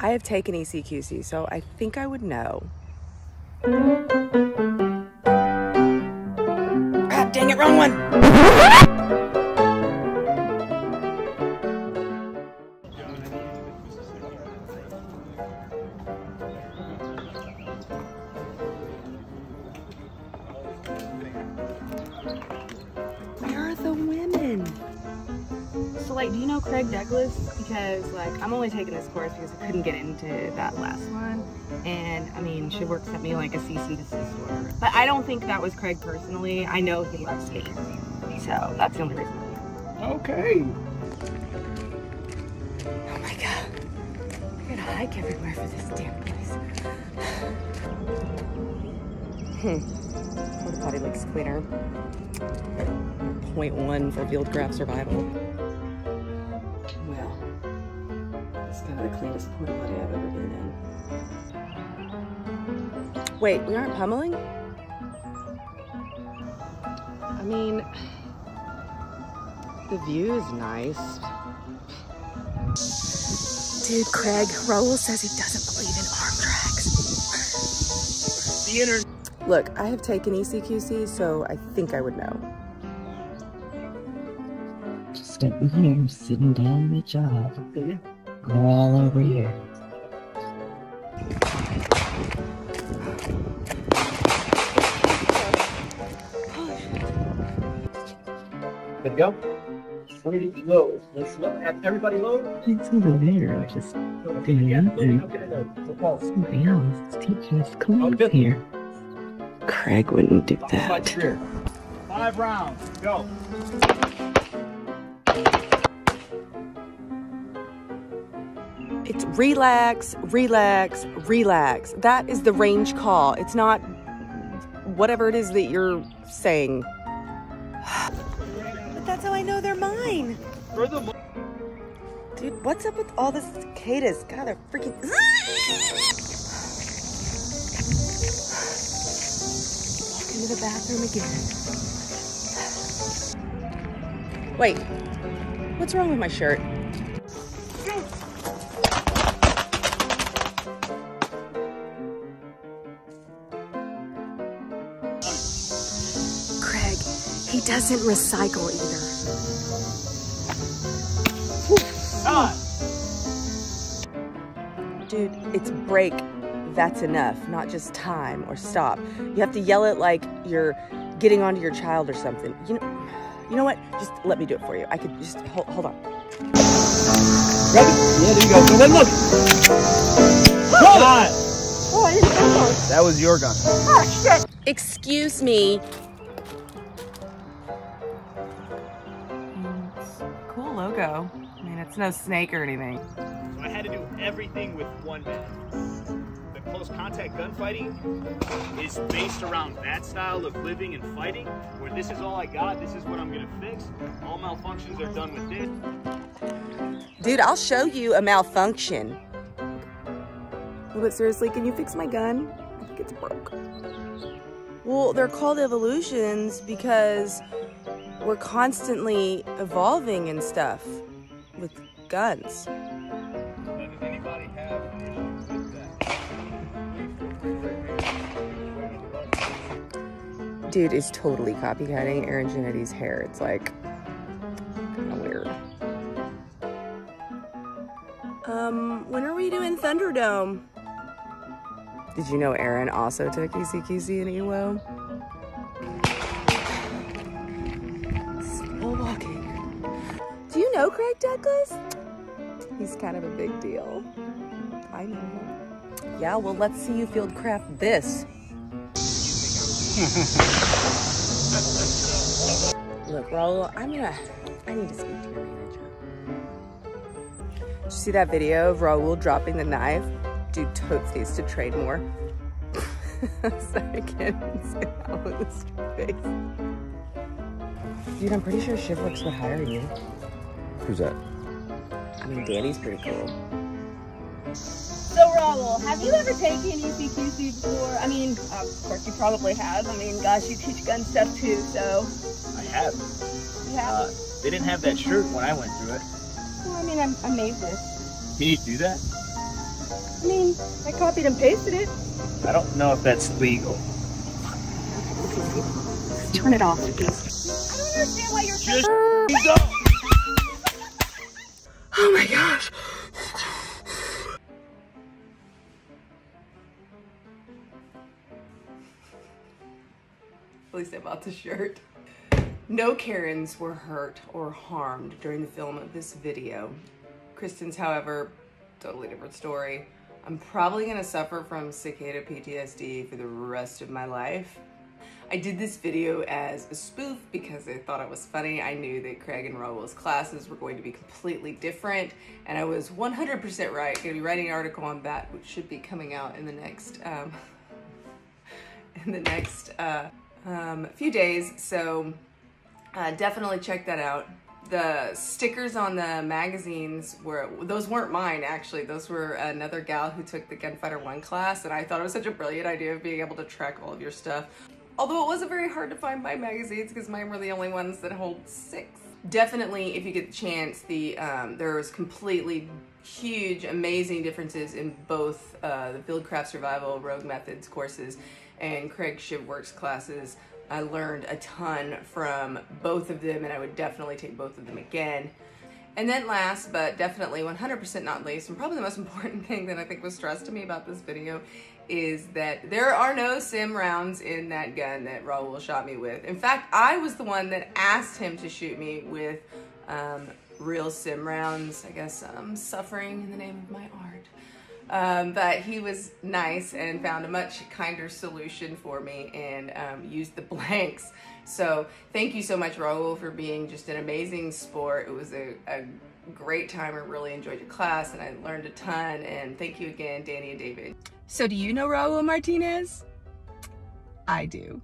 I have taken ECQC, so I think I would know. Ah, dang it, wrong one! like, do you know Craig Douglas? Because, like, I'm only taking this course because I couldn't get into that last one. And, I mean, Shivworks at me like a cease and desist order. But I don't think that was Craig personally. I know he loves skating. So, that's the only reason. Okay. Oh my god. I gotta hike everywhere for this damn place. hmm. The potty looks cleaner. Point one for Fieldcraft survival. The cleanest porta potty I've ever been in. Wait, we aren't pummeling? I mean, the view is nice. Dude, Craig, Raul says he doesn't believe in arm drags. The inner. Look, I have taken ECQC, so I think I would know. Just sitting here, sitting down the job. Go all over here. Good to go. Ready to load. Let's load. Have everybody load. It's over there, I just doing nothing. Okay, no. So, Paul, Somebody else is teaching us Oh, class here. Craig wouldn't do that. Five rounds. Go. It's relax, relax, relax. That is the range call. It's not whatever it is that you're saying. But that's how I know they're mine. Dude, what's up with all the cicadas? God, they're freaking. Walk into the bathroom again. Wait, what's wrong with my shirt? He doesn't recycle either. Dude, it's break. That's enough, not just time or stop. You have to yell it like you're getting onto your child or something. You know, you know what? Just let me do it for you. I could just hold, hold on. Ready? Yeah, there you go. Go then look. Time. Oh, that was your gun. Ah, Excuse me. Cool logo. I mean, it's no snake or anything. So I had to do everything with one man. The close contact gunfighting is based around that style of living and fighting, where this is all I got, this is what I'm gonna fix. All malfunctions are done with this. Dude, I'll show you a malfunction. But seriously, can you fix my gun? I think it's broke. Well, they're called evolutions because we're constantly evolving and stuff with guns. Does anybody have issues with that? Dude is totally copycatting Aaron Genetti's hair. It's like kind of weird. Um, when are we doing Thunderdome? Did you know Aaron also took E ECQC and EWO? Know Craig Douglas? He's kind of a big deal. I know. Yeah, well, let's see you field craft this. Look, Raul, I'm gonna, I need to speak to your manager. Did you see that video of Raul dropping the knife? Dude totes needs to train more. Sorry, I can't even say that with a straight face. Dude, I'm pretty sure Shivworks would hire you. Who's that? I mean, Danny's pretty cool. So, Raul, have you ever taken ECQC before? I mean, of course you probably have. I mean, gosh, you teach gun stuff too, so. I have. Yeah. Uh, they didn't have that shirt when I went through it. well, I mean, I'm, I made this. Can you do that? I mean, I copied and pasted it. I don't know if that's legal. Turn it off, please. I don't understand why you're Just so... Oh my gosh. At least I bought the shirt. No Karens were hurt or harmed during the film of this video. Kristen's, however, totally different story. I'm probably gonna suffer from cicada PTSD for the rest of my life. I did this video as a spoof because I thought it was funny. I knew that Craig and Raul's classes were going to be completely different, and I was 100% right. I'm gonna be writing an article on that, which should be coming out in the next um, in the next uh, um, few days. So uh, definitely check that out. The stickers on the magazines were, those weren't mine actually. Those were another gal who took the Gunfighter 1 class, and I thought it was such a brilliant idea of being able to track all of your stuff. Although it wasn't very hard to find my magazines because mine were the only ones that hold six. Definitely, if you get the chance, the um, there's completely huge, amazing differences in both uh, the Fieldcraft Survival Rogue Methods courses and Craig Shivworks classes. I learned a ton from both of them, and I would definitely take both of them again. And then last, but definitely 100% not least, and probably the most important thing that I think was stressed to me about this video is that there are no sim rounds in that gun that Raul shot me with. In fact, I was the one that asked him to shoot me with um, real sim rounds. I guess I'm suffering in the name of my art. Um, but he was nice and found a much kinder solution for me and um, used the blanks. So thank you so much, Raul, for being just an amazing sport. It was a, a great time. I really enjoyed your class and I learned a ton. And thank you again, Danny and David. So do you know Raul Martinez? I do.